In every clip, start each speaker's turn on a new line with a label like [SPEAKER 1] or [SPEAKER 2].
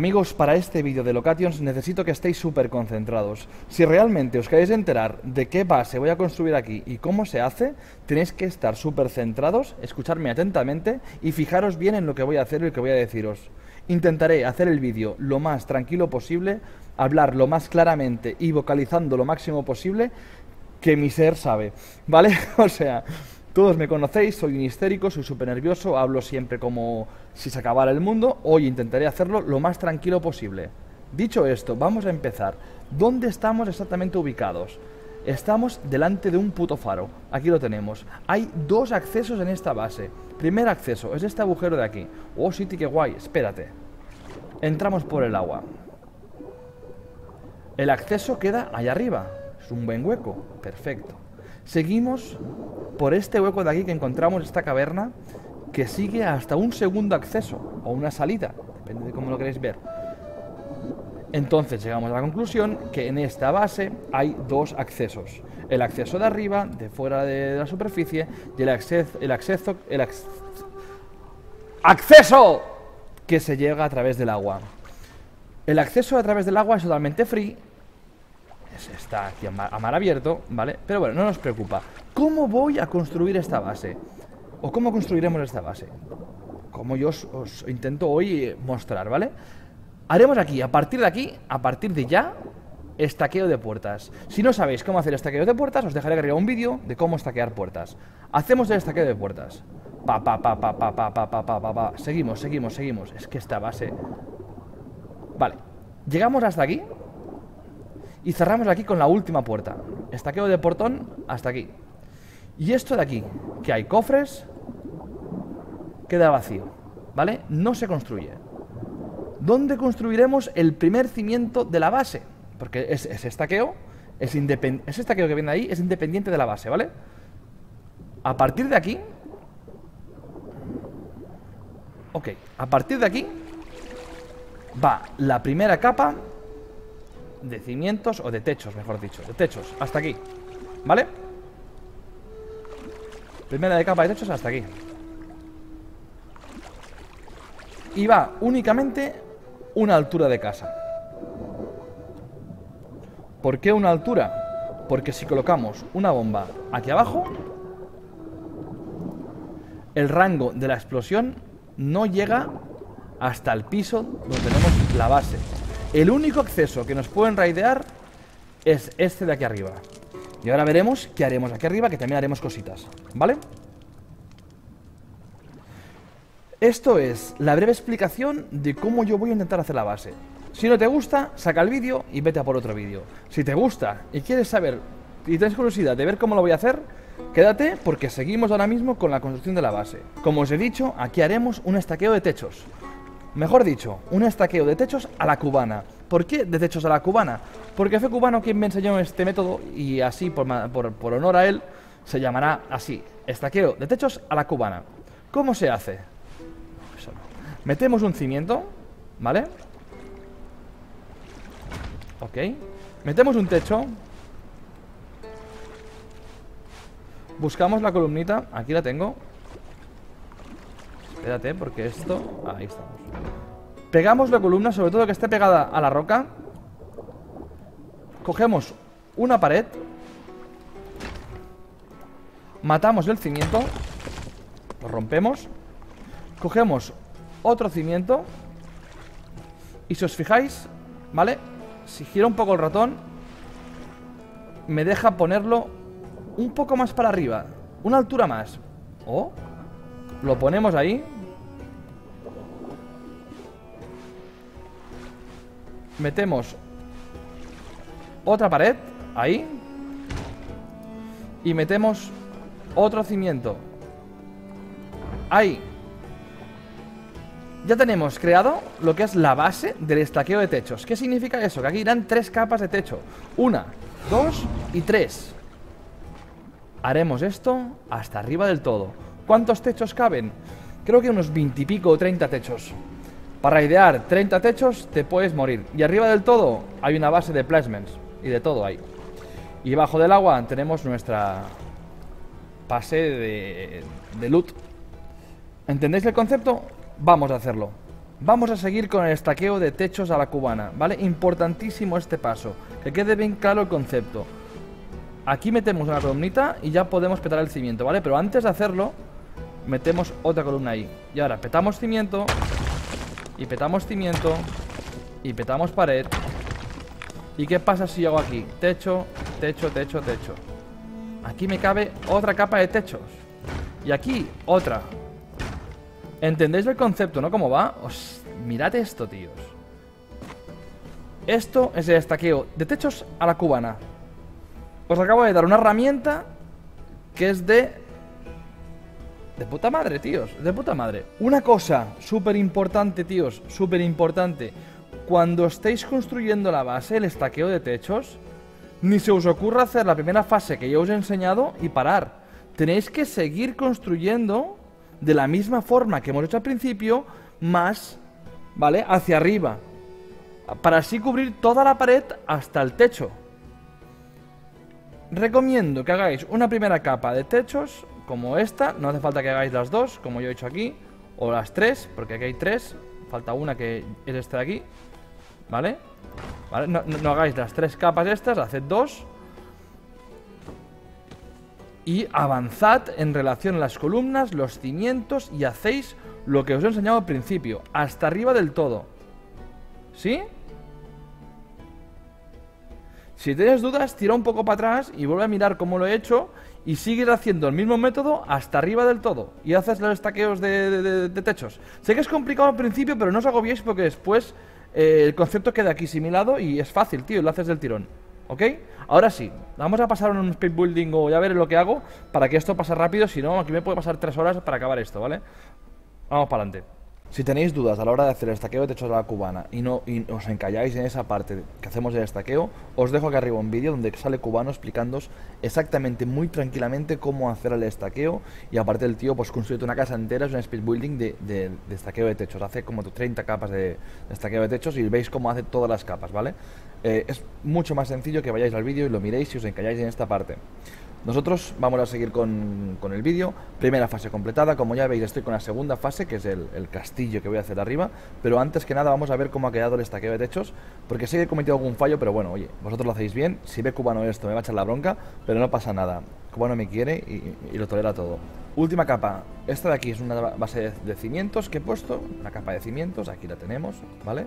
[SPEAKER 1] Amigos, para este vídeo de Locations necesito que estéis súper concentrados. Si realmente os queréis enterar de qué base voy a construir aquí y cómo se hace, tenéis que estar súper centrados, escucharme atentamente y fijaros bien en lo que voy a hacer y lo que voy a deciros. Intentaré hacer el vídeo lo más tranquilo posible, hablar lo más claramente y vocalizando lo máximo posible que mi ser sabe, ¿vale? o sea, todos me conocéis, soy un histérico, soy súper nervioso, hablo siempre como si se acabara el mundo. Hoy intentaré hacerlo lo más tranquilo posible. Dicho esto, vamos a empezar. ¿Dónde estamos exactamente ubicados? Estamos delante de un puto faro. Aquí lo tenemos. Hay dos accesos en esta base. Primer acceso es este agujero de aquí. Oh, City, qué guay. Espérate. Entramos por el agua. El acceso queda allá arriba. Es un buen hueco. Perfecto. Seguimos por este hueco de aquí que encontramos esta caverna que sigue hasta un segundo acceso o una salida, depende de cómo lo queréis ver. Entonces llegamos a la conclusión que en esta base hay dos accesos. El acceso de arriba, de fuera de la superficie, y el acceso, el acceso, el acceso que se llega a través del agua. El acceso a través del agua es totalmente free está aquí a mar, abierto, ¿vale? Pero bueno, no nos preocupa. ¿Cómo voy a construir esta base? ¿O cómo construiremos esta base? Como yo os, intento hoy eh, mostrar, ¿vale? Haremos aquí, a partir de aquí, a partir de ya, estaqueo de puertas. Si no sabéis cómo hacer estaqueo de puertas, os dejaré agregar un vídeo de cómo estaquear puertas. Hacemos el estaqueo de puertas. Pa, pa, pa, pa, pa, pa, pa, pa, pa, pa. Seguimos, seguimos, seguimos. Es que esta base... Vale. Llegamos hasta aquí, y cerramos aquí con la última puerta. Estaqueo de portón hasta aquí. Y esto de aquí, que hay cofres, queda vacío. ¿Vale? No se construye. ¿Dónde construiremos el primer cimiento de la base? Porque ese estaqueo, es ese estaqueo que viene ahí es independiente de la base, ¿vale? A partir de aquí... Ok, a partir de aquí va la primera capa de cimientos o de techos, mejor dicho, de techos, hasta aquí, ¿vale? Primera de capa de techos hasta aquí. Y va únicamente una altura de casa. ¿Por qué una altura? Porque si colocamos una bomba aquí abajo, el rango de la explosión no llega hasta el piso donde tenemos la base. El único acceso que nos pueden raidear es este de aquí arriba. Y ahora veremos qué haremos aquí arriba, que también haremos cositas, ¿vale? Esto es la breve explicación de cómo yo voy a intentar hacer la base. Si no te gusta, saca el vídeo y vete a por otro vídeo. Si te gusta y quieres saber y tienes curiosidad de ver cómo lo voy a hacer, quédate porque seguimos ahora mismo con la construcción de la base. Como os he dicho, aquí haremos un estaqueo de techos. Mejor dicho, un estaqueo de techos a la cubana. ¿Por qué de techos a la cubana? Porque fue cubano quien me enseñó este método y así, por, honor a él, se llamará así, estaqueo de techos a la cubana. ¿Cómo se hace? Metemos un cimiento, ¿vale? Ok. Metemos un techo. Buscamos la columnita, aquí la tengo. Espérate, porque esto... Ahí estamos. Pegamos la columna, sobre todo que esté pegada a la roca. Cogemos una pared. Matamos el cimiento. Lo rompemos. Cogemos otro cimiento. Y si os fijáis ¿Vale? Si giro un poco el ratón Me deja ponerlo Un poco más para arriba. Una altura más. ¿Oh? Lo ponemos ahí. Metemos otra pared, ahí. Y metemos otro cimiento. Ahí. Ya tenemos creado lo que es la base del estaqueo de techos. ¿Qué significa eso? Que aquí irán tres capas de techo. Una, dos y tres. Haremos esto hasta arriba del todo. ¿Cuántos techos caben? Creo que unos 20 y pico o 30 techos. Para idear 30 techos te puedes morir. Y arriba del todo hay una base de placements. Y de todo ahí. Y bajo del agua tenemos nuestra base de, de loot. ¿Entendéis el concepto? Vamos a hacerlo. Vamos a seguir con el estaqueo de techos a la cubana, ¿vale? Importantísimo este paso, que quede bien claro el concepto. Aquí metemos una columnita y ya podemos petar el cimiento, ¿vale? Pero antes de hacerlo, metemos otra columna ahí. Y ahora petamos cimiento, y petamos cimiento, y petamos pared. ¿Y qué pasa si hago aquí? Techo, techo, techo, techo. Aquí me cabe otra capa de techos. Y aquí, otra. ¿Entendéis el concepto, no? ¿Cómo va? Os... Mirad esto, tíos. Esto es el estaqueo de techos a la cubana. Os acabo de dar una herramienta que es de... De puta madre, tíos. De puta madre. Una cosa súper importante, tíos. Súper importante. Cuando estéis construyendo la base, el estaqueo de techos, ni se os ocurra hacer la primera fase que yo os he enseñado y parar. Tenéis que seguir construyendo de la misma forma que hemos hecho al principio, más, ¿vale? Hacia arriba. Para así cubrir toda la pared hasta el techo. Recomiendo que hagáis una primera capa de techos, como esta. No hace falta que hagáis las dos, como yo he hecho aquí. O las tres, porque aquí hay tres. Falta una que es esta de aquí. ¿Vale? No, hagáis las tres capas estas, haced dos y avanzad en relación a las columnas, los cimientos y hacéis lo que os he enseñado al principio, hasta arriba del todo. ¿Sí? Si tienes dudas, tira un poco para atrás y vuelve a mirar cómo lo he hecho y sigues haciendo el mismo método hasta arriba del todo y haces los estaqueos de, techos. Sé que es complicado al principio, pero no os agobiéis porque después eh, el concepto queda aquí similado y es fácil, tío, lo haces del tirón. ¿Ok? Ahora sí, vamos a pasar un speed building o ya veré lo que hago para que esto pase rápido, si no, aquí me puede pasar tres horas para acabar esto, ¿vale? Vamos para adelante. Si tenéis dudas a la hora de hacer el estaqueo de techo de la cubana y no os encalláis en esa parte que hacemos el estaqueo, os dejo aquí arriba un vídeo donde sale Cubano explicándoos exactamente, muy tranquilamente, cómo hacer el estaqueo. Y aparte el tío, pues construye una casa entera, es un speed building de, de, estaqueo de techos. Hace como 30 capas de, de, estaqueo de techos y veis cómo hace todas las capas, ¿vale? Eh, es mucho más sencillo que vayáis al vídeo y lo miréis y os encalláis en esta parte. Nosotros vamos a seguir con, el vídeo. Primera fase completada. Como ya veis, estoy con la segunda fase, que es el, castillo que voy a hacer arriba. Pero antes que nada vamos a ver cómo ha quedado el estaqueo de techos. Porque sé que he cometido algún fallo, pero bueno, oye, vosotros lo hacéis bien. Si ve cubano esto, me va a echar la bronca, pero no pasa nada. Cubano me quiere y, lo tolera todo. Última capa. Esta de aquí es una base de, cimientos que he puesto. Una capa de cimientos, aquí la tenemos, ¿vale?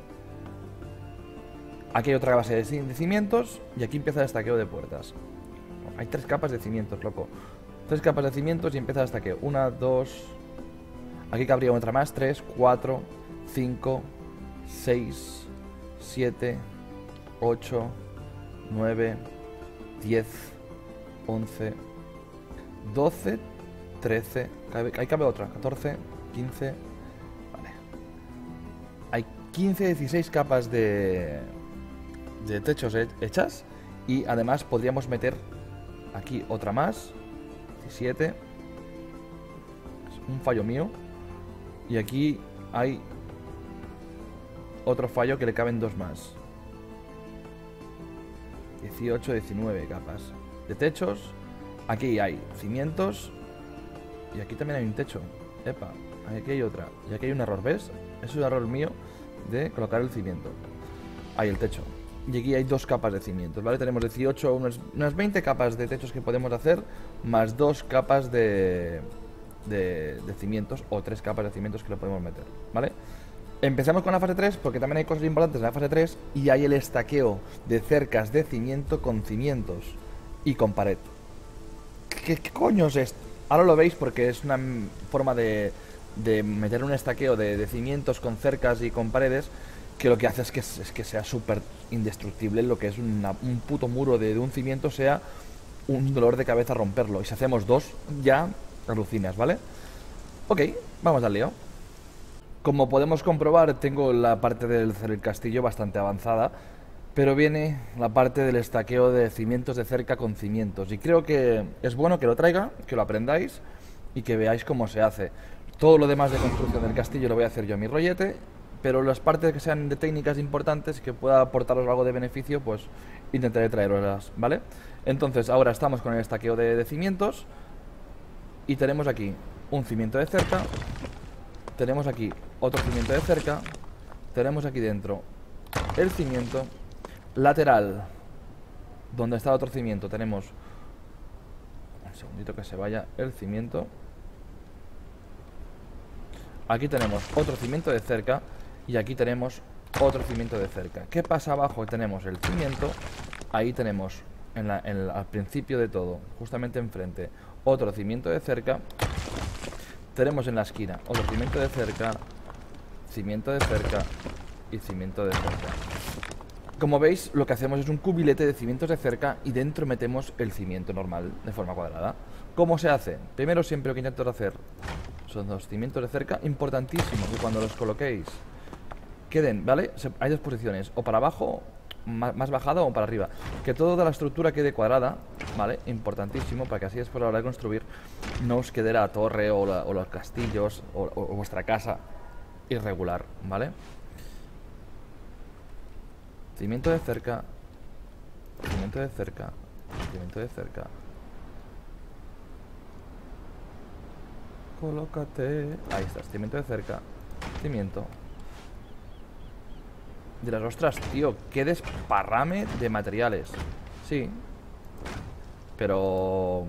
[SPEAKER 1] Aquí hay otra base de cimientos y aquí empieza el estaqueo de puertas. Hay tres capas de cimientos, loco. Tres capas de cimientos y empieza hasta que una, dos... Aquí cabría otra más. Tres, cuatro, cinco, seis, siete, ocho, nueve, diez, once, doce, trece... Ahí cabe otra. Catorce, quince... Vale. Hay 15, 16 capas de, de techos hechas y además podríamos meter Aquí otra más. 17. Es un fallo mío. Y aquí hay otro fallo que le caben dos más. 18, 19 capas de techos. Aquí hay cimientos. Y aquí también hay un techo. Epa, aquí hay otra. Y aquí hay un error, ¿ves? Es un error mío de colocar el cimiento. Hay el techo. Y aquí hay dos capas de cimientos, ¿vale? Tenemos 18, unas, 20 capas de techos que podemos hacer, más dos capas de, de, cimientos o tres capas de cimientos que lo podemos meter, ¿vale? Empezamos con la fase 3 porque también hay cosas importantes en la fase 3 y hay el estaqueo de cercas de cimiento con cimientos y con pared. ¿Qué, coño es esto? Ahora lo veis porque es una forma de, de meter un estaqueo de, de cimientos con cercas y con paredes que lo que hace es que, es que sea súper indestructible, lo que es un puto muro de, un cimiento sea un dolor de cabeza romperlo. Y si hacemos dos, ya alucinas, ¿vale? Ok, vamos al lío. Como podemos comprobar, tengo la parte del, del castillo bastante avanzada, pero viene la parte del estaqueo de cimientos de cerca con cimientos. Y creo que es bueno que lo traiga, que lo aprendáis y que veáis cómo se hace. Todo lo demás de construcción del castillo lo voy a hacer yo a mi rollete pero las partes que sean de técnicas importantes que pueda aportaros algo de beneficio, pues intentaré traeroslas, ¿vale? Entonces, ahora estamos con el estaqueo de, cimientos y tenemos aquí un cimiento de cerca, tenemos aquí otro cimiento de cerca tenemos aquí dentro el cimiento lateral, donde está otro cimiento, tenemos un segundito que se vaya el cimiento. Aquí tenemos otro cimiento de cerca y aquí tenemos otro cimiento de cerca. ¿Qué pasa abajo? Tenemos el cimiento, ahí tenemos en al principio de todo, justamente enfrente, otro cimiento de cerca. Tenemos en la esquina otro cimiento de cerca, cimiento de cerca y cimiento de cerca. Como veis, lo que hacemos es un cubilete de cimientos de cerca y dentro metemos el cimiento normal de forma cuadrada. ¿Cómo se hace? Primero siempre lo que intento hacer son dos cimientos de cerca, importantísimo que cuando los coloquéis queden, ¿vale? Hay dos posiciones, o para abajo, más, bajada o para arriba. Que toda la estructura quede cuadrada, ¿vale? Importantísimo para que así después a la hora de construir no os quede la torre o, los castillos o, vuestra casa irregular, ¿vale? Cimiento de cerca, cimiento de cerca, cimiento de cerca. Colócate. Ahí está, cimiento de cerca, cimiento de las ostras, tío, qué desparrame de materiales. Sí. Pero...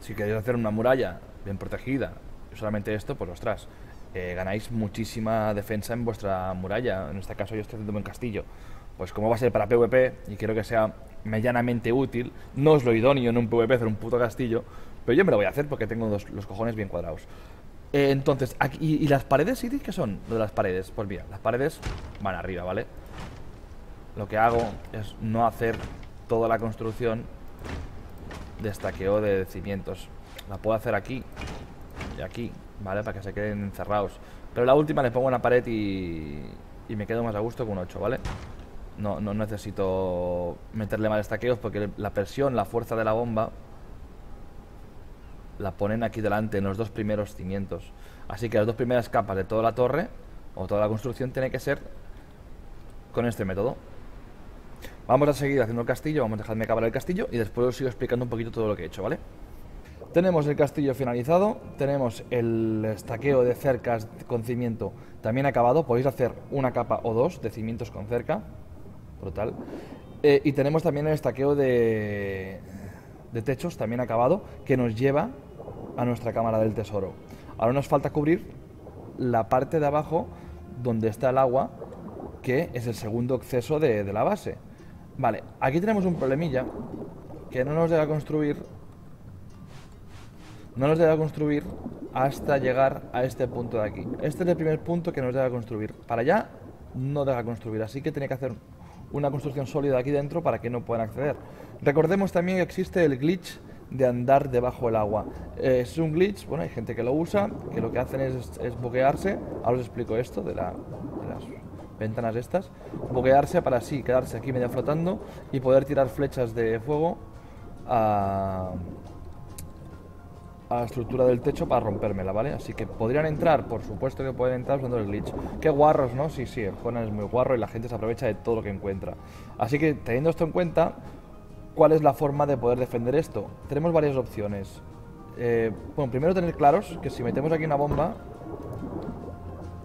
[SPEAKER 1] Si queréis hacer una muralla bien protegida, solamente esto, pues ostras, eh, ganáis muchísima defensa en vuestra muralla. En este caso yo estoy haciendo un castillo. Pues como va a ser para PvP, y quiero que sea medianamente útil, no es lo idóneo en un PvP hacer un puto castillo, pero yo me lo voy a hacer porque tengo los cojones bien cuadrados. Eh, entonces, aquí, y, las paredes, ¿sí? ¿Qué son de las paredes? Pues mira, las paredes van arriba, ¿vale? Lo que hago es no hacer toda la construcción de estaqueo de cimientos. La puedo hacer aquí y aquí, ¿vale? Para que se queden encerrados. Pero la última le pongo una pared y, y me quedo más a gusto con 8, ¿vale? No, no necesito meterle más estaqueos porque la presión, la fuerza de la bomba la ponen aquí delante en los dos primeros cimientos. Así que las dos primeras capas de toda la torre o toda la construcción tiene que ser con este método. Vamos a seguir haciendo el castillo, vamos a dejarme acabar el castillo y después os sigo explicando un poquito todo lo que he hecho, ¿vale? Tenemos el castillo finalizado, tenemos el estaqueo de cercas con cimiento también acabado, podéis hacer una capa o dos de cimientos con cerca, brutal. Eh, y tenemos también el estaqueo de, de techos también acabado que nos lleva a nuestra cámara del tesoro. Ahora nos falta cubrir la parte de abajo donde está el agua, que es el segundo acceso de, la base. Vale, aquí tenemos un problemilla que no nos deja construir no nos deja construir hasta llegar a este punto de aquí. Este es el primer punto que nos deja construir. Para allá no deja construir, así que tiene que hacer una construcción sólida aquí dentro para que no puedan acceder. Recordemos también que existe el glitch de andar debajo del agua. Eh, es un glitch, bueno, hay gente que lo usa, que lo que hacen es, es buguearse. Ahora os explico esto de, la, de las ventanas estas. Buguearse para así quedarse aquí medio flotando y poder tirar flechas de fuego a, la estructura del techo para rompérmela, ¿vale? Así que podrían entrar, por supuesto que pueden entrar usando el glitch. Qué guarros, ¿no? Sí, sí, el juego es muy guarro y la gente se aprovecha de todo lo que encuentra. Así que teniendo esto en cuenta, ¿Cuál es la forma de poder defender esto? Tenemos varias opciones. Eh, bueno, primero tener claros que si metemos aquí una bomba,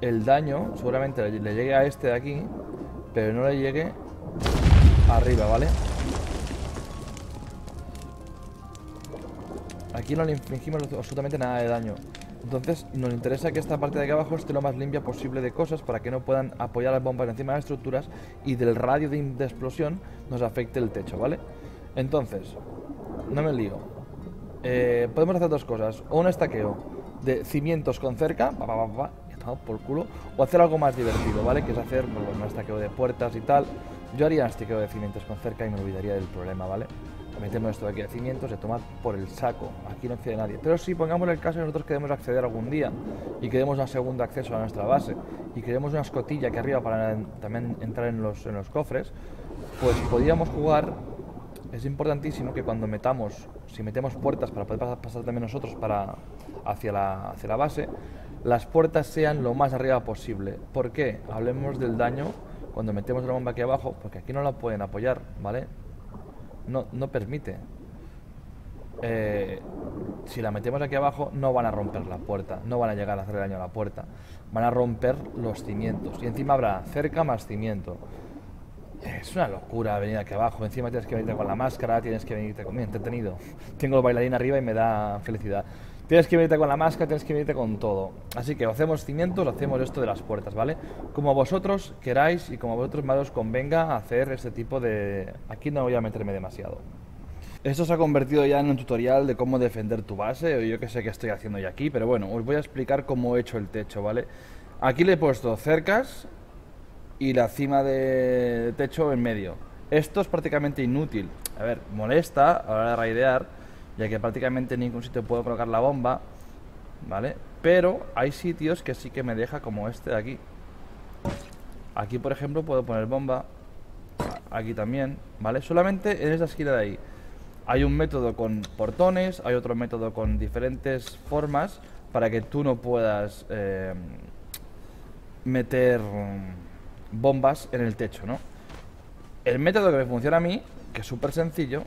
[SPEAKER 1] el daño seguramente le llegue a este de aquí, pero no le llegue arriba, ¿vale? Aquí no le infligimos absolutamente nada de daño. Entonces nos interesa que esta parte de aquí abajo esté lo más limpia posible de cosas para que no puedan apoyar las bombas encima de las estructuras y del radio de, de explosión nos afecte el techo, ¿vale? Entonces, no me lío. Eh, podemos hacer dos cosas. O un estaqueo de cimientos con cerca, pa, pa, por culo, o hacer algo más divertido, ¿vale? Que es hacer un estaqueo de puertas y tal. Yo haría un estaqueo de cimientos con cerca y me olvidaría del problema, ¿vale? Metemos esto de aquí de cimientos, de tomar por el saco. Aquí no accede nadie. Pero si pongamos el caso nosotros queremos acceder algún día y queremos un segundo acceso a nuestra base y queremos una escotilla aquí arriba para también entrar en los, en los cofres, pues podríamos jugar es importantísimo que cuando metamos, si metemos puertas para poder pasar, también nosotros para, hacia, la, hacia la base, las puertas sean lo más arriba posible. ¿Por qué? Hablemos del daño cuando metemos la bomba aquí abajo, porque aquí no la pueden apoyar, ¿vale? No, no permite. Eh, si la metemos aquí abajo, no van a romper la puerta, no van a llegar a hacer daño a la puerta, van a romper los cimientos. Y encima habrá cerca más cimiento. Es una locura venir aquí abajo. Encima tienes que venirte con la máscara, tienes que venirte con. Mira, entretenido. Tengo el bailarín arriba y me da felicidad. Tienes que venirte con la máscara, tienes que venirte con todo. Así que hacemos cimientos, hacemos esto de las puertas, ¿vale? Como vosotros queráis y como vosotros más os convenga hacer este tipo de... Aquí no voy a meterme demasiado. Esto se ha convertido ya en un tutorial de cómo defender tu base, o yo que sé qué estoy haciendo ya aquí, pero bueno, os voy a explicar cómo he hecho el techo, ¿vale? Aquí le he puesto cercas y la cima de techo en medio. Esto es prácticamente inútil. A ver, molesta a la hora de raidear, ya que prácticamente en ningún sitio puedo colocar la bomba, ¿vale? Pero hay sitios que sí que me deja como este de aquí. Aquí, por ejemplo, puedo poner bomba. Aquí también, ¿vale? Solamente en esa esquina de ahí. Hay un método con portones, hay otro método con diferentes formas para que tú no puedas eh, meter bombas en el techo, ¿no? El método que me funciona a mí, que es súper sencillo,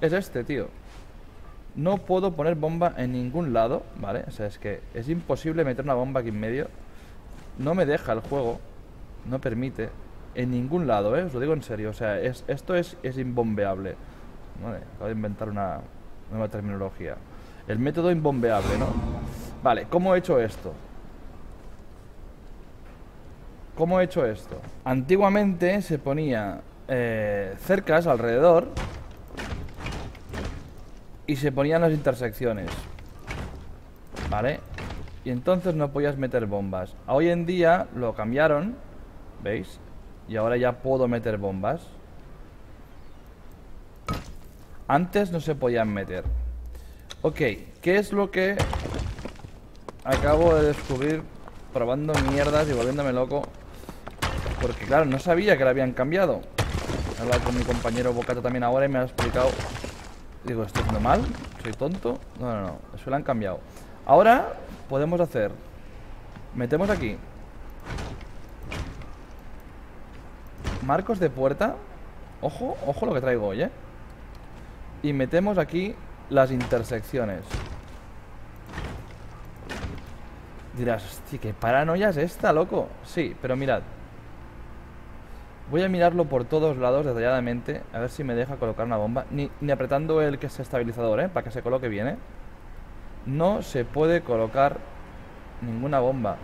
[SPEAKER 1] es este, tío. No puedo poner bomba en ningún lado, ¿vale? O sea, es que es imposible meter una bomba aquí en medio. No me deja el juego, no permite, en ningún lado, ¿eh? Os lo digo en serio, o sea, es, esto es, es imbombeable. Vale, acabo de inventar una nueva terminología. El método imbombeable, ¿no? Vale, ¿cómo he hecho esto? ¿Cómo he hecho esto? Antiguamente se ponía eh, cercas alrededor y se ponían las intersecciones. ¿Vale? Y entonces no podías meter bombas. Hoy en día lo cambiaron, ¿veis? Y ahora ya puedo meter bombas. Antes no se podían meter. Ok, ¿qué es lo que acabo de descubrir probando mierdas y volviéndome loco? Porque claro, no sabía que la habían cambiado. He hablado con mi compañero Bocato también ahora y me ha explicado. Digo, ¿estoy haciendo mal? ¿Soy tonto? No, no, no. Eso lo han cambiado. Ahora podemos hacer... Metemos aquí. Marcos de puerta. Ojo, ojo lo que traigo hoy, ¿eh? Y metemos aquí las intersecciones. Dirás, hostia, qué paranoia es esta, loco. Sí, pero mirad. Voy a mirarlo por todos lados detalladamente, a ver si me deja colocar una bomba. Ni, apretando el que es estabilizador, ¿eh? Para que se coloque bien, ¿eh? No se puede colocar ninguna bomba.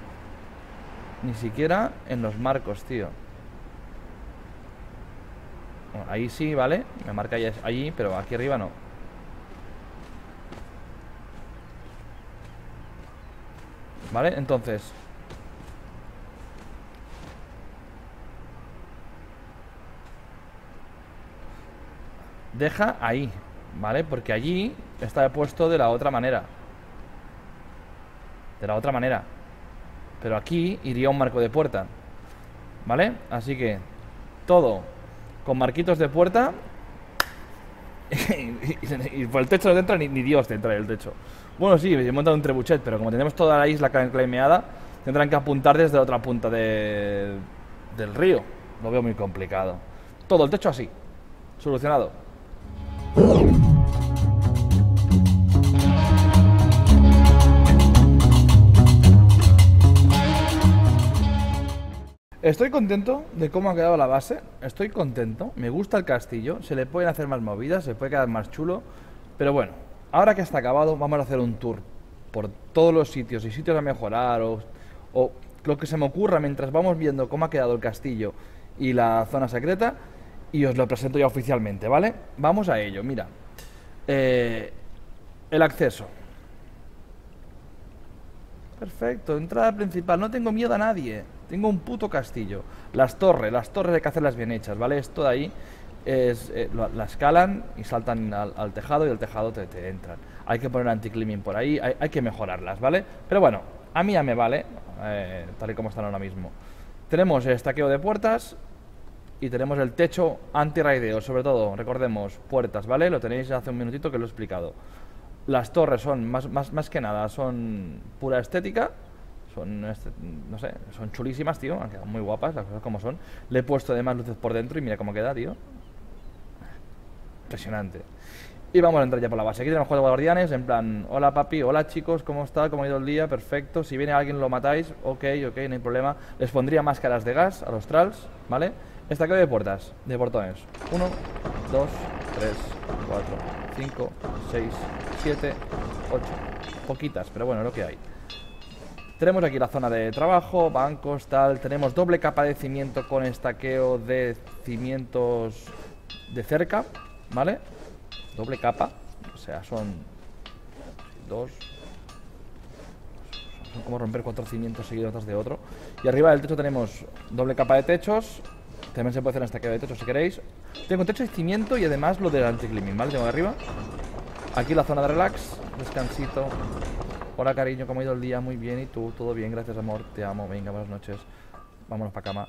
[SPEAKER 1] Ni siquiera en los marcos, tío. ahí sí, ¿vale? Me marca allí, pero aquí arriba no. ¿Vale? Entonces, deja ahí, ¿vale? Porque allí está puesto de la otra manera. De la otra manera. Pero aquí iría un marco de puerta. ¿Vale? Así que todo con marquitos de puerta. y, por el techo no entra ni, Dios te entra en el techo. Bueno, sí, he montado un trebuchet, pero como tenemos toda la isla claimeada, tendrán que apuntar desde otra punta de, del río. Lo veo muy complicado. Todo el techo así. Solucionado. Estoy contento de cómo ha quedado la base, estoy contento, me gusta el castillo, se le pueden hacer más movidas, se puede quedar más chulo, pero bueno, ahora que está acabado vamos a hacer un tour por todos los sitios y sitios a mejorar o, o lo que se me ocurra mientras vamos viendo cómo ha quedado el castillo y la zona secreta y os lo presento ya oficialmente, ¿vale? Vamos a ello, mira. Eh, el acceso. Perfecto, entrada principal. No tengo miedo a nadie. Tengo un puto castillo. Las torres, las torres hay que hacerlas bien hechas, ¿vale? Esto de ahí es, eh, la escalan y saltan al, tejado y el tejado te, entran. Hay que poner anticlimbing por ahí, hay, que mejorarlas, ¿vale? Pero bueno, a mí ya me vale, eh, tal y como están ahora mismo. Tenemos estaqueo de puertas, y tenemos el techo anti-raideo, sobre todo, recordemos, puertas, ¿vale? Lo tenéis hace un minutito que lo he explicado. Las torres son, más, más, más que nada, son pura estética, son, este, no sé, son chulísimas, tío, han quedado muy guapas, las cosas como son. Le he puesto además luces por dentro y mira cómo queda, tío. Impresionante. Y vamos a entrar ya por la base. Aquí tenemos cuatro guardianes, en plan, hola papi, hola chicos, ¿cómo está? ¿Cómo ha ido el día? Perfecto. Si viene alguien lo matáis, ok, ok, no hay problema. Les pondría máscaras de gas a los trolls, ¿vale? Esta de puertas, de portones. 1, 2, 3, 4, 5, 6, 7, 8. Poquitas, pero bueno, lo que hay. Tenemos aquí la zona de trabajo, bancos, tal. Tenemos doble capa de cimiento con estaqueo de cimientos de cerca, ¿vale? Doble capa. O sea, son dos. Son como romper cuatro cimientos seguidos de otro. Y arriba del techo tenemos doble capa de techos. También se puede hacer estaqueo de techos si queréis. Tengo techo de cimiento y además lo del anticlimbing, ¿vale? Tengo de arriba. Aquí la zona de relax, descansito. Hola cariño, ¿cómo ha ido el día? Muy bien, ¿y tú? Todo bien, gracias amor, te amo, venga, buenas noches. Vámonos para cama.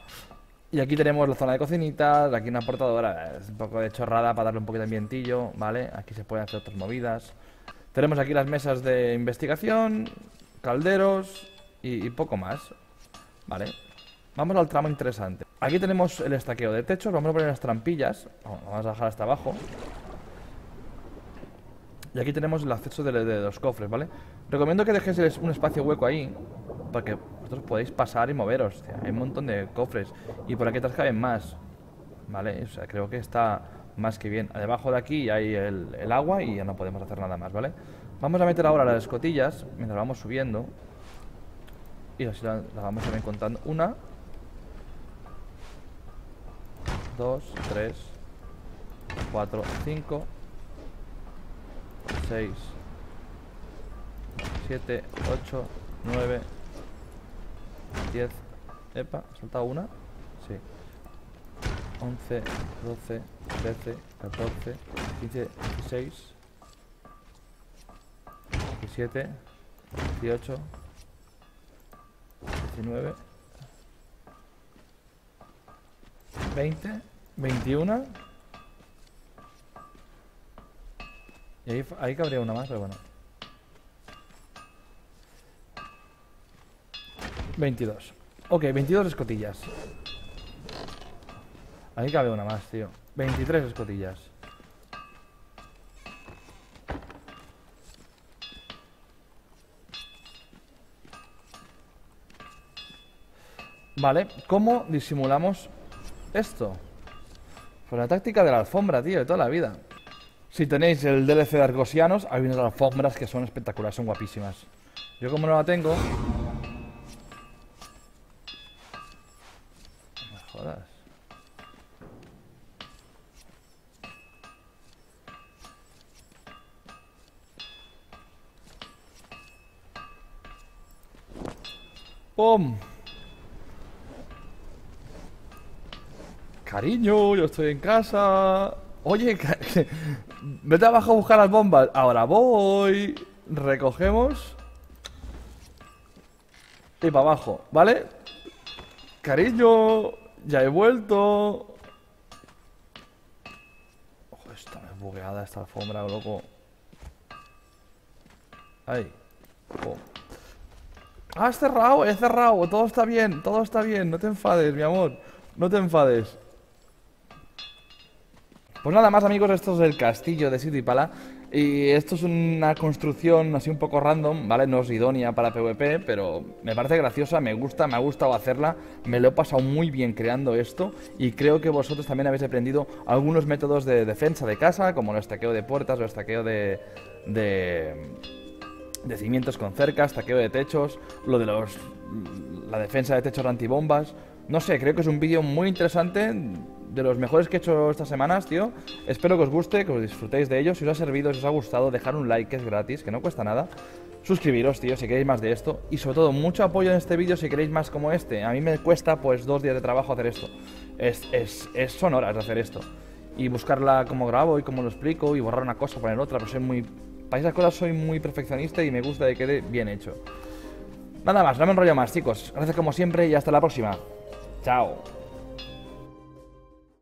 [SPEAKER 1] Y aquí tenemos la zona de cocinitas, aquí una portadora, es un poco de chorrada para darle un poquito de ambientillo, ¿vale? Aquí se pueden hacer otras movidas. Tenemos aquí las mesas de investigación, calderos y, y poco más, ¿vale? Vamos al tramo interesante. Aquí tenemos el estaqueo de techos, vamos a poner las trampillas, vamos a bajar hasta abajo. Y aquí tenemos el acceso de, los cofres, ¿vale? Recomiendo que dejéis un espacio hueco ahí Para que vosotros podáis pasar y moveros Hay un montón de cofres Y por aquí atrás caben más ¿Vale? O sea, creo que está más que bien Debajo de aquí hay el, agua y ya no podemos hacer nada más, ¿vale? Vamos a meter ahora las escotillas Mientras vamos subiendo Y así las la vamos a ir contando Una Dos, tres Cuatro, cinco 6, 7, 8, 9, 10. Epa, ¿ha soltado una? Sí. 11, 12, 13, 14, 15, 16, 17, 18, 19, 20, 21. Y ahí, ahí cabría una más, pero bueno. 22. Ok, 22 escotillas. Ahí cabe una más, tío. 23 escotillas. Vale, ¿cómo disimulamos esto? Pues la táctica de la alfombra, tío, de toda la vida. Si tenéis el DLC de Argosianos, hay unas alfombras que son espectaculares, son guapísimas. Yo como no la tengo... No me jodas. ¡Pum! Cariño, yo estoy en casa. Oye, vete abajo a buscar las bombas. Ahora voy. Recogemos. Y para abajo, ¿vale? Cariño, ya he vuelto. Ojo, está bugueada esta alfombra, loco. Ahí. Ah, has cerrado, he cerrado. Todo está bien, todo está bien. No te enfades, mi amor. No te enfades. Pues nada más amigos, esto es el castillo de City Pala y esto es una construcción así un poco random, ¿vale? No es idónea para PvP, pero me parece graciosa, me gusta, me ha gustado hacerla, me lo he pasado muy bien creando esto y creo que vosotros también habéis aprendido algunos métodos de defensa de casa, como el estaqueo de puertas o el estaqueo de, de, de cimientos con cerca, estaqueo de techos, lo de los la defensa de techos antibombas. No sé, creo que es un vídeo muy interesante de los mejores que he hecho estas semanas, tío. Espero que os guste, que os disfrutéis de ellos. Si os ha servido, si os ha gustado, dejar un like, que es gratis, que no cuesta nada. Suscribiros, tío, si queréis más de esto. Y sobre todo, mucho apoyo en este vídeo si queréis más como este. A mí me cuesta, pues, dos días de trabajo hacer esto. Es, es, es de hacer esto. Y buscarla como grabo y como lo explico y borrar una cosa, poner otra. Pero soy muy... Para esas cosas soy muy perfeccionista y me gusta que quede bien hecho. Nada más, no me enrollo más, chicos. Gracias como siempre y hasta la próxima. Chao.